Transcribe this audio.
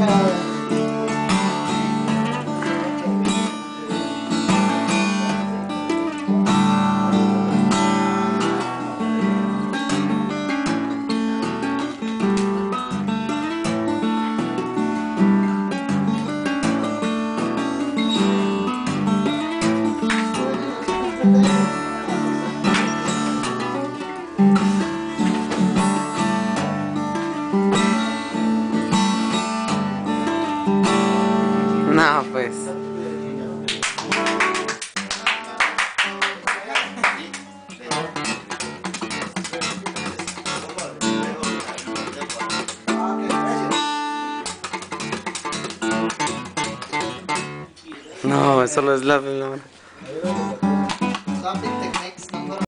Tower. Thank you. No, pues. No, eso no es la...